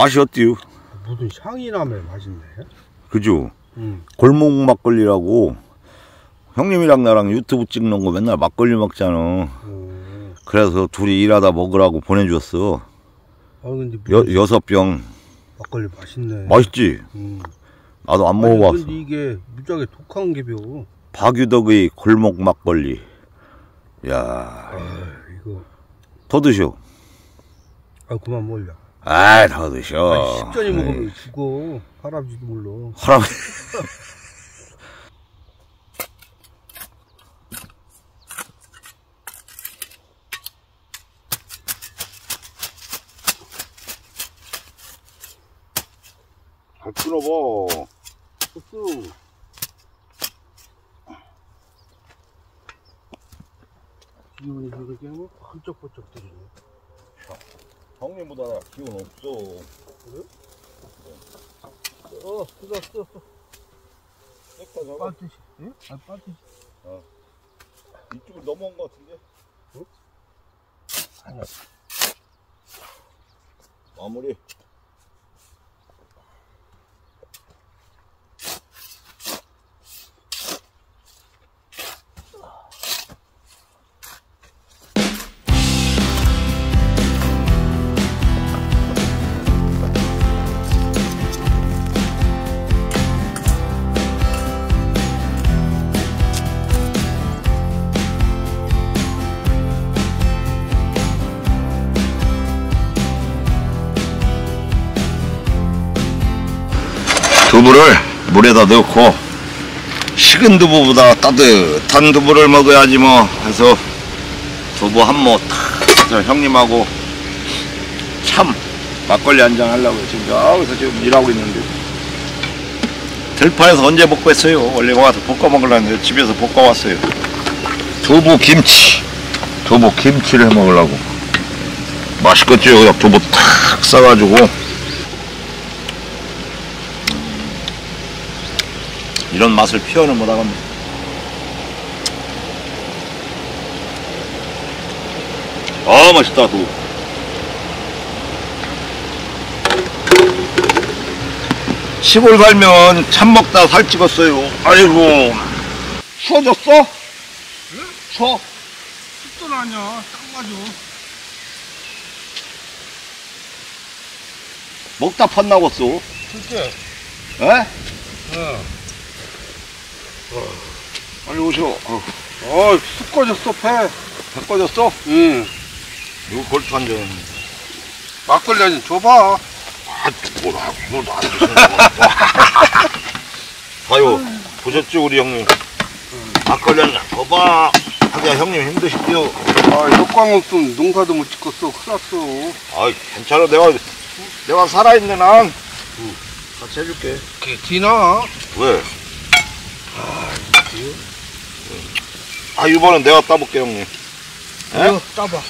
맛이 어때요? 무슨 향이 나면 맛있네. 그죠? 응. 골목 막걸리라고 형님이랑 나랑 유튜브 찍는 거 맨날 막걸리 먹잖아. 어. 그래서 둘이 일하다 먹으라고 보내줬어. 아 근데 여, 여섯 병. 막걸리 맛있네. 맛있지? 응. 나도 안 아니, 먹어봤어. 근데 이게 무지하게 독한 게 벼. 박유덕의 골목 막걸리. 야, 아 이거. 더 드셔. 아 그만 몰려. 아, 더 드셔. 아니, 십전이 에이, 먹으면 죽어. 할아버지도 몰라. 할아버지. 잘 끊어봐. 쑥. 기운이 이렇게 하면 번쩍번쩍 들이네. 형님보다 나 기운 없어. 어, 쓰다, 쓰다, 쓰다. 섹터 잡아. 빠뜨시. 응? 아, 빠뜨시. 이쪽으로 넘어온 것 같은데? 아니야. 마무리. 두부를 물에다 넣고 식은 두부보다 따뜻한 두부를 먹어야지 뭐 해서 두부 한모탁 해서 형님하고 참 막걸리 한 잔 하려고 지금 여기서 지금 일하고 있는데. 들판에서 언제 볶았어요? 원래 와서 볶아 먹으려는데 집에서 볶아 왔어요. 두부 김치. 두부 김치를 해 먹으려고. 맛있겠죠? 두부 탁 싸가지고 이런 맛을 표현을 못하겠네. 아, 맛있다, 두. 시골 살면 참 먹다 살 찍었어요. 아이고. 추워졌어? 응? 추워? 습도 아니야. 딱 맞아. 먹다 판나겠어. 진짜. 에? 어. 빨리 오셔. 어, 어, 쑥 꺼졌어, 배. 다 꺼졌어? 응. 이거 한 잔. 막걸리 한잔 줘봐. 아, 뭐라, 너도 안 드시는 거. 봐요, 보셨죠, 우리 형님? 막걸리 한잔 거봐. 하기야 형님 힘드실게요. 아, 역광 없으면 농사도 못 짓겠어. 큰일 났어. 아이, 괜찮아. 내가, 내가 살아있네, 난. 같이 해줄게. 그게 티나? 왜? 아, 이번엔 내가 따볼게, 형님. 에? 이거 따봐.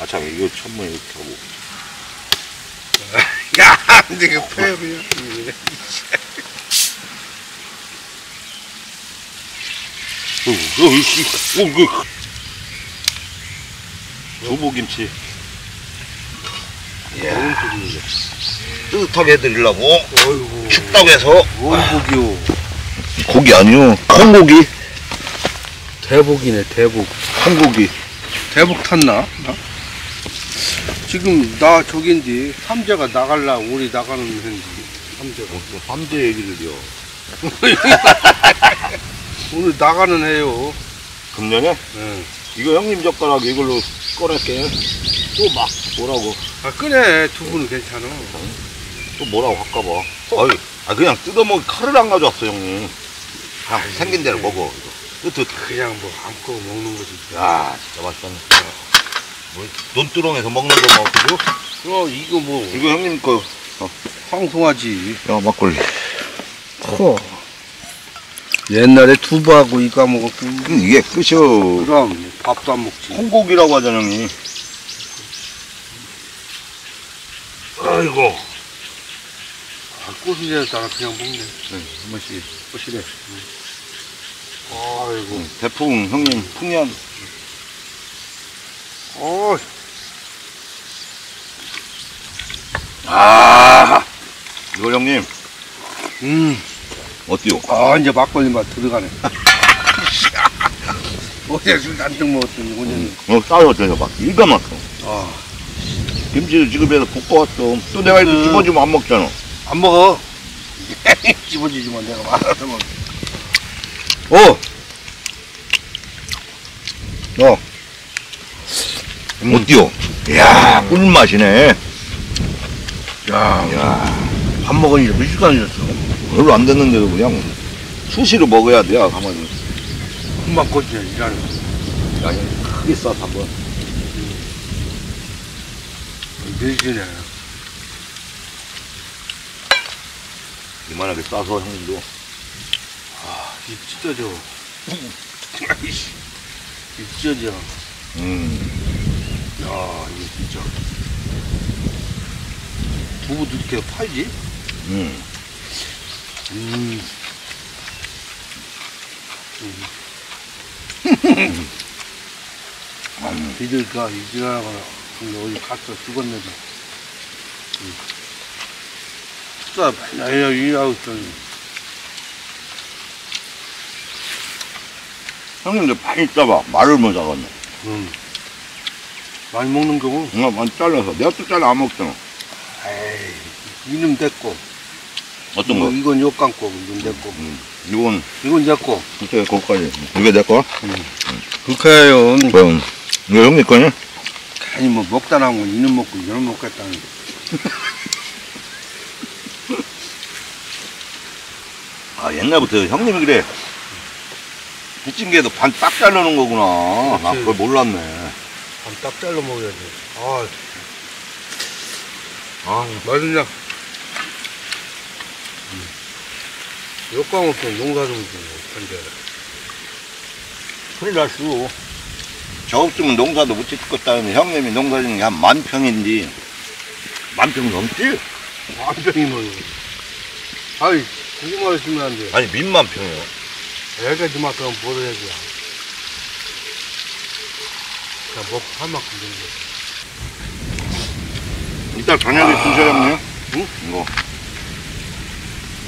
아, 참, 이거 천문 이렇게 하고. 야, 근데 이거 배 그냥. 어, 어, 이씨, 어, 그. 두부김치. 오른쪽이. 뜨뜻하게 해드리려고. 어이구. 춥다고 해서. 어이구기요. 고기 아니요. 콩고기. 대복이네, 대복. 콩고기. 대복 탔나? 나? 지금 나 저긴데 삼재가 나갈라 우리 나가는 현지 삼재가 뭐, 삼재 얘기를 요. 오늘 나가는 해요. 금년에? 예. 이거 형님 젓가락 이걸로 꺼낼게. 또 막 뭐라고. 아 끄네 두 분은 괜찮아. 또 뭐라고 할까봐. 아이, 아, 그냥 뜯어먹기 칼을 안 가져왔어, 형님. 아, 생긴 대로 먹어. 이거. 뜨뜻. 그냥 뭐 아무거나 먹는 거지. 야, 진짜 맛있다. 뭐, 논두렁에서 먹는 거 먹고. 어 이거 뭐 이거 형님 거. 황송하지. 야, 막걸리. 커. 옛날에 두부하고 이거 먹었고 음, 이게 끝이요. 그럼 밥도 안 먹지. 콩고기라고 하잖아, 형님. 아이고. 아, 꼬시에다가 그냥 먹네. 한 번씩. 꼬시래. 아이고. 대풍, 형님, 풍년. 어. 아 이거 형님 음, 어때요? 아, 이제 막걸리 맛 들어가네. 어제 술 잔뜩 먹었더니 오늘은. 어 싸서 드셔봐 기가 막혀 아, 김치도 지급해서 볶고 왔어 또 내가 이렇게 음. 집어주면 안 먹잖아 안 먹어. 집어주지만 내가 말아서 먹어. 어! 어. 음. 어때요? 이야, 꿀맛이네. 야, 이야, 밥 먹으니 몇 시간이었어? 별로 안 됐는데도 그냥 수시로 먹어야 돼, 가만히. 금방 꽂지, 일하는 거. 양이 크게 싸서 한번. 몇 시네. 이 만하게 싸서 형님도. 아, 이 찢어져. 이 찢어져. 음, 야, 이거 진짜. 두부도 이렇게 팔지? 음. 음. 음. 비들까, 이지나거나, 근데 어디 갔어, 죽었는데. 음. 맨날 일하고 있더니. 형님도 많이 짜봐. 말을 못 잡았네. 음. 많이 먹는 거고. 응, 많이 잘라서. 내가 또 잘라 안 먹잖아. 에이, 이놈 됐고. 어떤 거? 이건 욕 감고, 이건 됐고. 음, 이건, 이건 됐고. 이렇게 거기까지. 이게 내 거야? 그렇게요. 그럼, 이거 형님 거냐? 아니, 뭐, 먹다 남은 건 이놈 먹고, 이놈 먹겠다는. 아, 옛날부터 형님이 그래. 부침개도 반딱 자르는 거구나. 나. 그걸 몰랐네. 딱 잘라 먹어야지. 아, 아, 맛있냐? 욕광 없어, 농사 좀 좀, 근데. 큰일 날수. 저 없으면 농사도 못 짓을 것 다는데 형님이 농사 짓는 게 한 만 평인데. 만평 넘지? 완전히 뭐. 아이, 고구마 있으면 안 돼. 아니, 민만 평이요. 여기까지 만큼 벌어야지. 그냥 먹고 할 만큼 정도. 이따 저녁에 드셔, 형님. 응? 이거.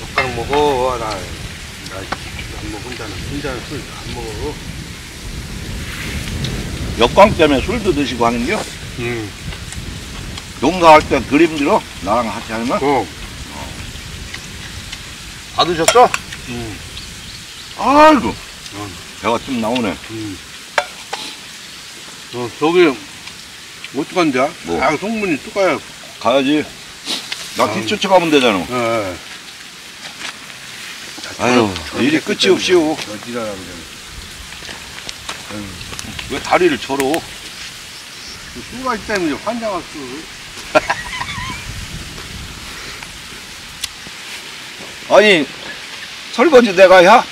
욕광 먹어, 나. 나안 먹어, 혼자는. 혼자는 술 안 먹어. 역광 때문에 술도 드시고 하는겨? 응. 농사할 때 그림 들어? 나랑 같이 하면? 어. 다 드셨어? 응. 아이고. 응. 배가 좀 나오네. 음. 어, 저기, 어떡한데? 뭐? 아, 송문이 뚜까야. 가야지. 나 아. 뒤쫓아가면 되잖아. 예, 예. 아유, 일이 끝이 없이요. 그래. 왜 다리를 쳐러? 수가 있기 때문에 환장할 수. 아니, 설거지 내가 해? 아,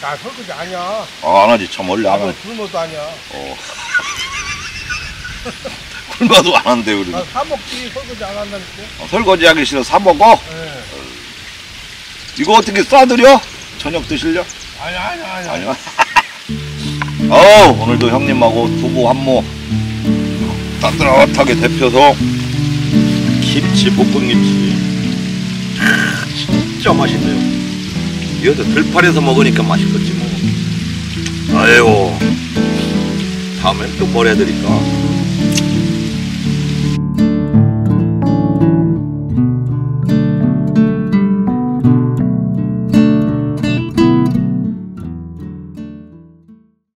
나 설거지 아니야. 아, 안 하지. 참, 원래 안 하지. 굶어도 아니야. 어. 굶어도 안 한대, 우리. 나 사먹지 설거지 안 한다니까. 어, 설거지 하기 싫어. 사 먹어? 예. 이거 어떻게 싸드려? 저녁 드실려? 아니, 아니, 아니. 아니야. 어 오늘도 형님하고 두부 한모 따뜻하게 데펴서 김치 볶음김치 아, 진짜 맛있네요. 이것도 들판에서 먹으니까 맛있겠지 뭐. 아유 다음엔 또 뭘 해드릴까?